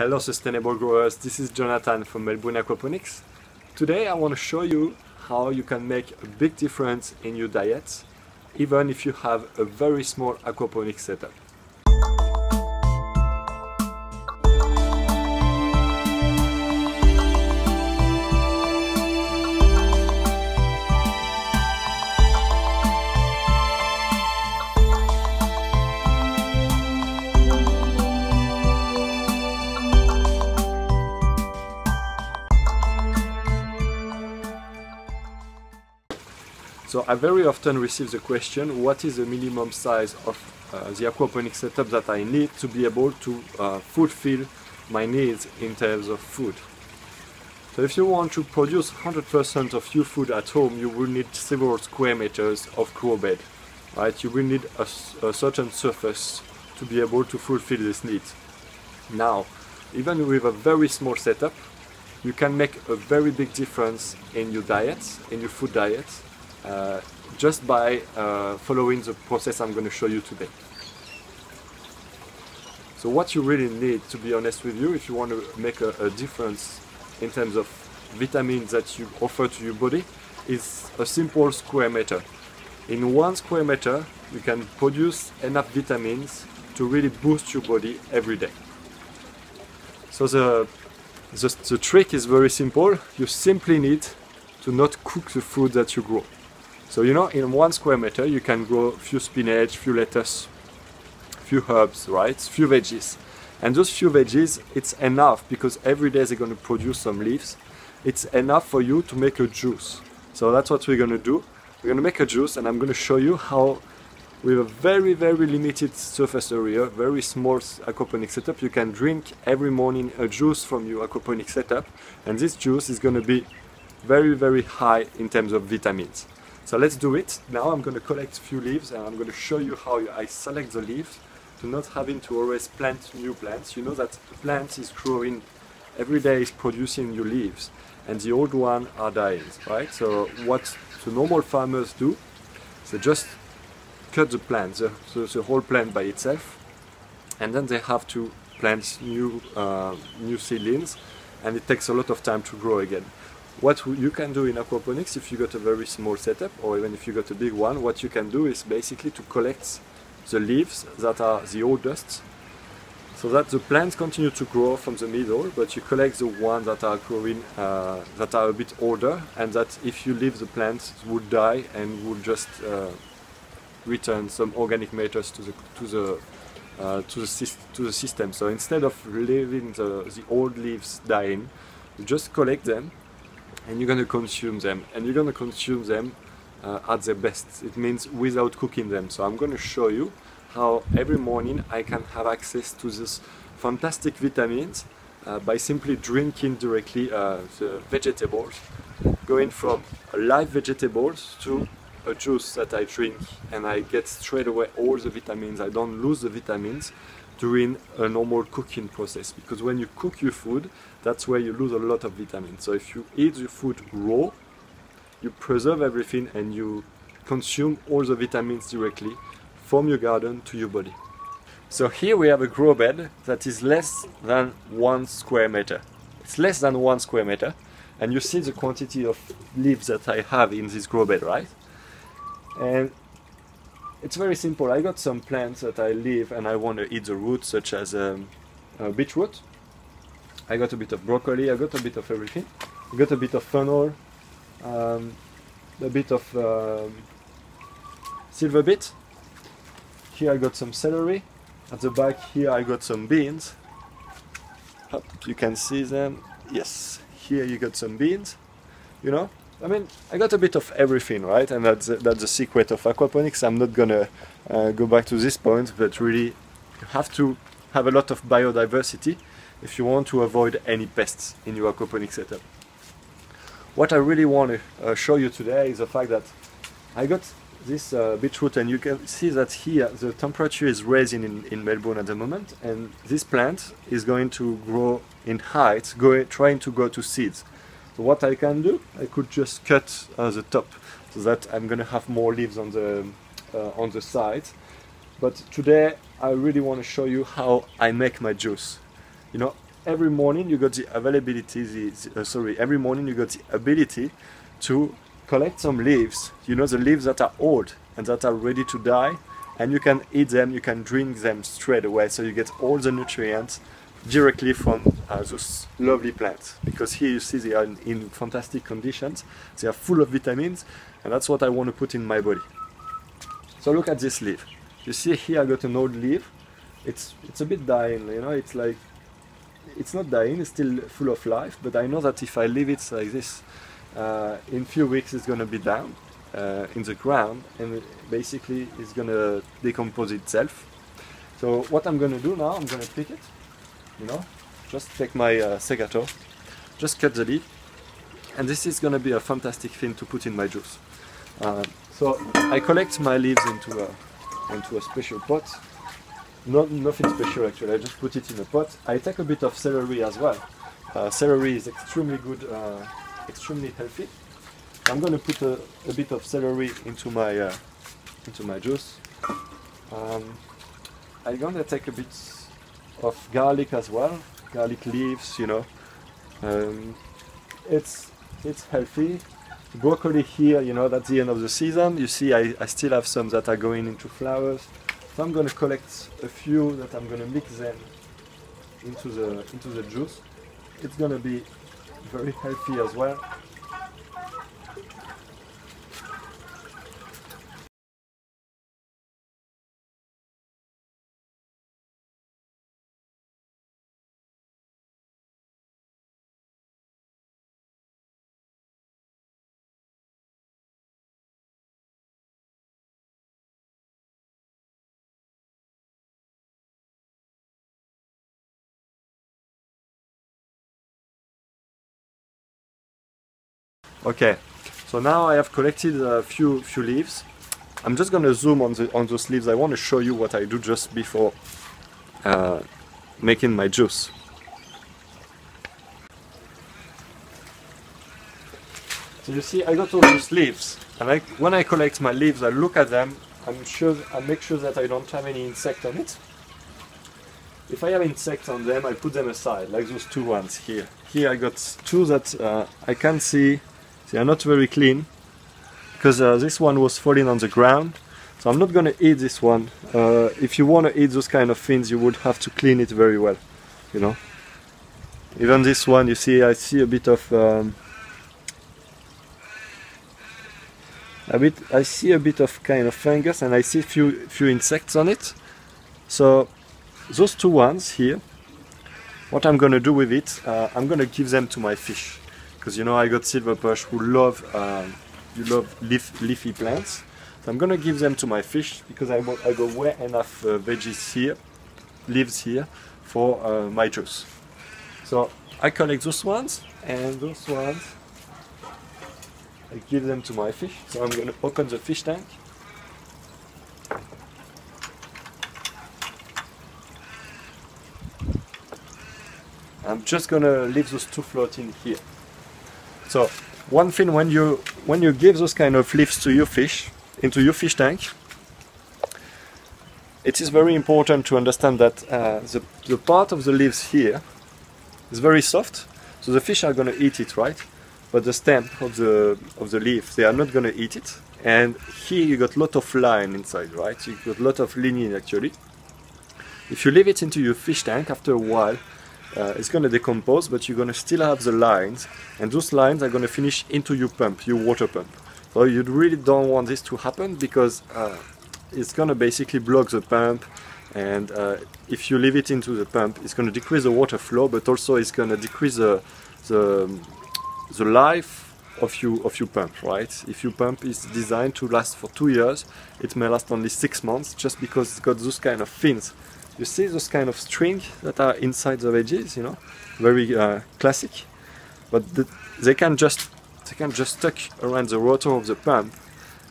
Hello sustainable growers, this is Jonathan from Melbourne Aquaponics. Today I want to show you how you can make a big difference in your diet even if you have a very small aquaponics setup. So I very often receive the question, what is the minimum size of uh, the aquaponic setup that I need to be able to uh, fulfill my needs in terms of food. So if you want to produce 100% of your food at home, you will need several square meters of grow bed. Right? You will need a, a certain surface to be able to fulfill this need. Now, even with a very small setup, you can make a very big difference in your diet, in your food diet, uh, just by uh, following the process I'm going to show you today. So what you really need, to be honest with you, if you want to make a, a difference in terms of vitamins that you offer to your body, is a simple square meter. In one square meter, you can produce enough vitamins to really boost your body every day. So the, the, the trick is very simple. You simply need to not cook the food that you grow. So you know, in one square meter, you can grow few spinach, few lettuce, few herbs, right? Few veggies. And those few veggies, it's enough because every day they're going to produce some leaves. It's enough for you to make a juice. So that's what we're going to do. We're going to make a juice and I'm going to show you how with a very very limited surface area, very small aquaponic setup, you can drink every morning a juice from your aquaponic setup and this juice is going to be very very high in terms of vitamins. So let's do it. Now I'm going to collect a few leaves and I'm going to show you how I select the leaves to not having to always plant new plants. You know that the plant is growing every day is producing new leaves and the old one are dying, right? So what the normal farmers do, they just cut the plant, the, the, the whole plant by itself and then they have to plant new, uh, new seedlings and it takes a lot of time to grow again what you can do in aquaponics if you got a very small setup or even if you got a big one what you can do is basically to collect the leaves that are the oldest so that the plants continue to grow from the middle but you collect the ones that are growing uh, that are a bit older and that if you leave the plants would die and would just uh, return some organic matters to the to the uh, to the to the system. So instead of leaving the, the old leaves dying you just collect them and you're going to consume them and you're going to consume them uh, at their best. It means without cooking them. So I'm going to show you how every morning I can have access to these fantastic vitamins uh, by simply drinking directly uh, the vegetables going from live vegetables to a juice that I drink and I get straight away all the vitamins. I don't lose the vitamins during a normal cooking process because when you cook your food that's where you lose a lot of vitamins. So if you eat your food raw you preserve everything and you consume all the vitamins directly from your garden to your body. So here we have a grow bed that is less than one square meter. It's less than one square meter. And you see the quantity of leaves that I have in this grow bed right and it's very simple. I got some plants that I leave and I want to eat the roots, such as um, uh, beetroot. I got a bit of broccoli. I got a bit of everything. I got a bit of fennel, um, a bit of um, silver beet. Here I got some celery. At the back here I got some beans. You can see them. Yes, here you got some beans. You know, I mean, I got a bit of everything, right? And that's that's the secret of aquaponics. I'm not gonna uh, go back to this point, but really, you have to have a lot of biodiversity if you want to avoid any pests in your aquaponics setup. What I really want to uh, show you today is the fact that I got this uh, beetroot and you can see that here the temperature is rising in, in Melbourne at the moment and this plant is going to grow in height, going, trying to go to seeds. So what I can do, I could just cut uh, the top so that I'm gonna have more leaves on the uh, on the side. But today I really want to show you how I make my juice. You know, every morning you got the availability, the, the- uh, sorry, every morning you got the ability to collect some leaves. You know the leaves that are old and that are ready to die, and you can eat them. You can drink them straight away, so you get all the nutrients directly from uh, those lovely plants. Because here you see they are in, in fantastic conditions. They are full of vitamins, and that's what I want to put in my body. So look at this leaf. You see here I got an old leaf. It's it's a bit dying, you know. It's like it's not dying. It's still full of life. But I know that if I leave it like this, uh, in few weeks it's gonna be down uh, in the ground, and basically it's gonna decompose itself. So what I'm gonna do now, I'm gonna pick it. You know, just take my uh, secator, just cut the leaf, and this is gonna be a fantastic thing to put in my juice. Uh, so I collect my leaves into a into a special pot. Not nothing special actually. I just put it in a pot. I take a bit of celery as well. Uh, celery is extremely good, uh, extremely healthy. I'm going to put a, a bit of celery into my uh, into my juice. Um, I'm going to take a bit of garlic as well. Garlic leaves, you know. Um, it's it's healthy broccoli here, you know, that's the end of the season. You see, I, I still have some that are going into flowers. So I'm going to collect a few that I'm going to mix them into the into the juice. It's going to be very healthy as well. Okay, so now I have collected a few few leaves. I'm just gonna zoom on the on those leaves. I want to show you what I do just before uh, making my juice. So you see, I got all those leaves, and I, when I collect my leaves, I look at them. I'm sure I make sure that I don't have any insect on it. If I have insects on them, I put them aside, like those two ones here. Here I got two that uh, I can't see they are not very clean because uh, this one was falling on the ground. So I'm not gonna eat this one. Uh, if you wanna eat those kind of things, you would have to clean it very well, you know. Even this one, you see, I see a bit of um, a bit. I see a bit of kind of fungus, and I see few few insects on it. So those two ones here, what I'm gonna do with it, uh, I'm gonna give them to my fish because you know I got silver perch who love um, you love leaf, leafy plants. So I'm gonna give them to my fish because I want I got way enough uh, veggies here, leaves here for uh, my juice. So I collect those ones and those ones. I give them to my fish. So I'm gonna open the fish tank. I'm just gonna leave those two floating here. So one thing when you when you give those kind of leaves to your fish into your fish tank, it is very important to understand that uh, the the part of the leaves here is very soft, so the fish are gonna eat it, right? But the stem of the of the leaf, they are not gonna eat it. And here you got a lot of line inside, right? You got a lot of lignin actually. If you leave it into your fish tank after a while, uh, it's going to decompose, but you're going to still have the lines, and those lines are going to finish into your pump, your water pump. So you really don't want this to happen because uh, it's going to basically block the pump, and uh, if you leave it into the pump, it's going to decrease the water flow, but also it's going to decrease the, the the life of you of your pump, right? If your pump is designed to last for two years, it may last only six months, just because it's got those kind of fins. You see those kind of string that are inside the veggies, you know, very uh, classic. But the, they can just they can just stuck around the rotor of the pump,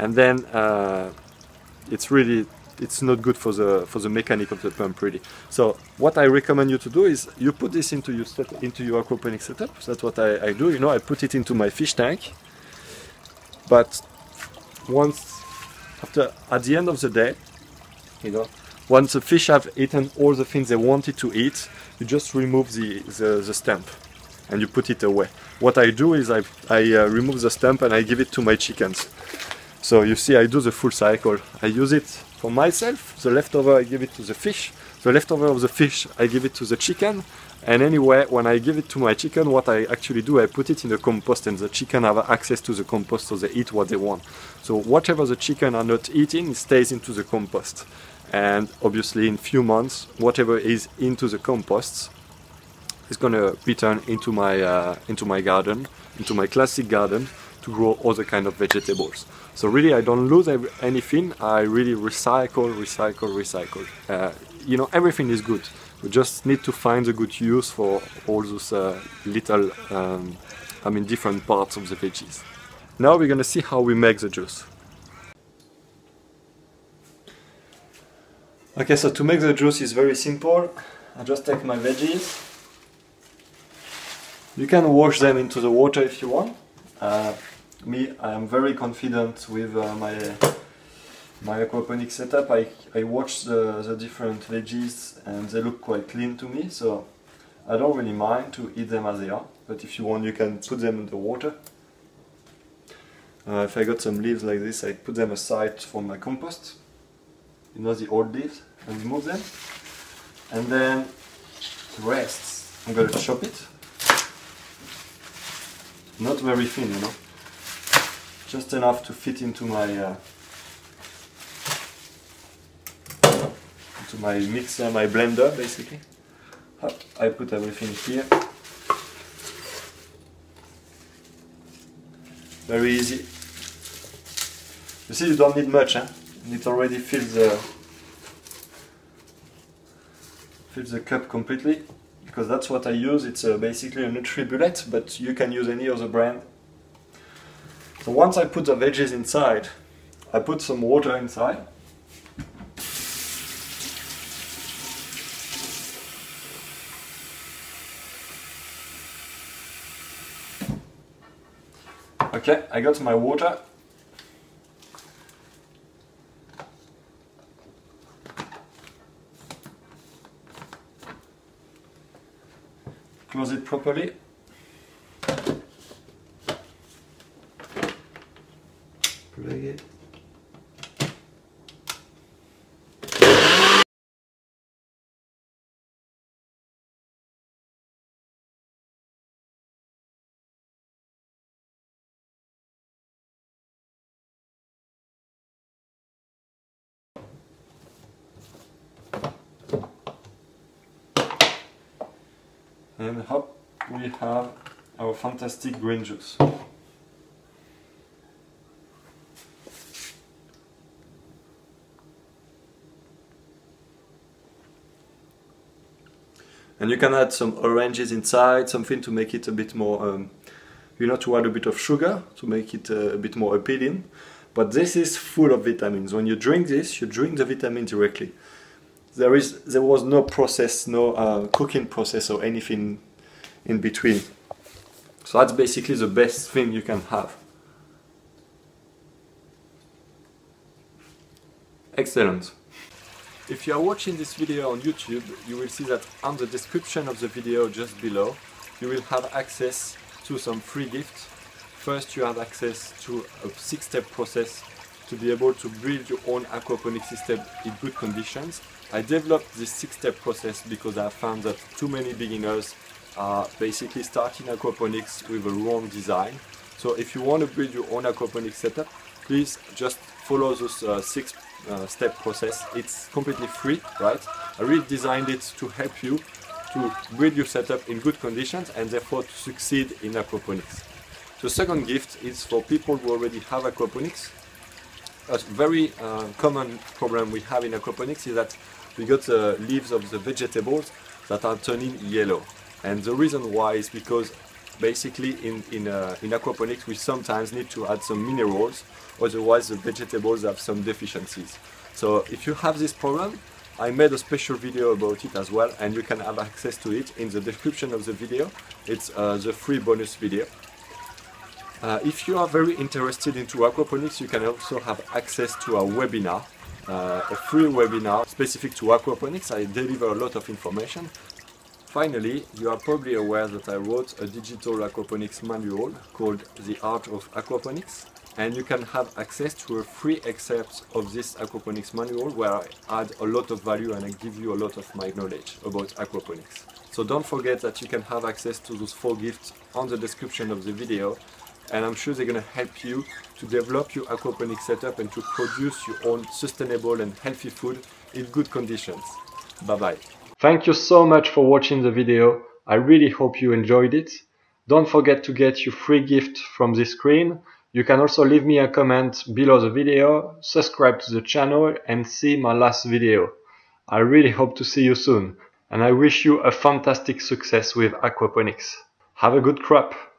and then uh, it's really it's not good for the for the mechanic of the pump really. So what I recommend you to do is you put this into your set, into your aquaponic setup. That's what I, I do. You know, I put it into my fish tank. But once after at the end of the day, you know, once the fish have eaten all the things they wanted to eat, you just remove the, the, the stamp and you put it away. What I do is I, I uh, remove the stamp and I give it to my chickens. So you see I do the full cycle. I use it for myself, the leftover I give it to the fish, the leftover of the fish I give it to the chicken, and anyway when I give it to my chicken what I actually do I put it in the compost and the chicken have access to the compost so they eat what they want. So whatever the chicken are not eating stays into the compost and obviously in few months whatever is into the composts is gonna return into my uh, into my garden, into my classic garden to grow other kind of vegetables. So really I don't lose anything, I really recycle, recycle, recycle. Uh, you know, everything is good. We just need to find a good use for all those uh, little, um, I mean, different parts of the veggies. Now we're gonna see how we make the juice. Okay, so to make the juice is very simple. I just take my veggies. You can wash them into the water if you want. Uh, me, I am very confident with uh, my my aquaponic setup. I, I watch the, the different veggies and they look quite clean to me, so I don't really mind to eat them as they are. But if you want, you can put them in the water. Uh, if I got some leaves like this, I put them aside for my compost. You know the old leaves, and remove them. And then the rest, I'm gonna chop it. Not very thin, you know just enough to fit into my uh, into my mixer, my blender basically. I put everything here. Very easy. You see, you don't need much, huh? It already fills the fills the cup completely because that's what I use. It's uh, basically a NutriBullet, but you can use any other brand so once I put the veggies inside, I put some water inside. Okay, I got my water. Close it properly. And hop we have our fantastic green juice. and you can add some oranges inside, something to make it a bit more, um, you know, to add a bit of sugar to make it uh, a bit more appealing. But this is full of vitamins. When you drink this, you drink the vitamin directly. There is, there was no process, no uh, cooking process or anything in between. So that's basically the best thing you can have. Excellent. If you are watching this video on YouTube, you will see that on the description of the video just below, you will have access to some free gifts. First, you have access to a six-step process to be able to build your own aquaponic system in good conditions. I developed this six-step process because I found that too many beginners are basically starting aquaponics with a wrong design. So if you want to build your own aquaponics setup, please just follow those uh, six uh, step process. It's completely free, right? I really designed it to help you to build your setup in good conditions and therefore to succeed in aquaponics. The second gift is for people who already have aquaponics. A very uh, common problem we have in aquaponics is that we got the leaves of the vegetables that are turning yellow. And the reason why is because basically in, in, uh, in aquaponics we sometimes need to add some minerals otherwise the vegetables have some deficiencies. So if you have this problem, I made a special video about it as well and you can have access to it in the description of the video. It's uh, the free bonus video. Uh, if you are very interested into aquaponics, you can also have access to a webinar, uh, a free webinar specific to aquaponics. I deliver a lot of information Finally, you are probably aware that I wrote a digital aquaponics manual called The Art of Aquaponics and you can have access to a free excerpt of this aquaponics manual where I add a lot of value and I give you a lot of my knowledge about aquaponics. So don't forget that you can have access to those four gifts on the description of the video and I'm sure they're going to help you to develop your aquaponics setup and to produce your own sustainable and healthy food in good conditions. Bye bye. Thank you so much for watching the video. I really hope you enjoyed it. Don't forget to get your free gift from this screen. You can also leave me a comment below the video, subscribe to the channel and see my last video. I really hope to see you soon and I wish you a fantastic success with aquaponics. Have a good crop!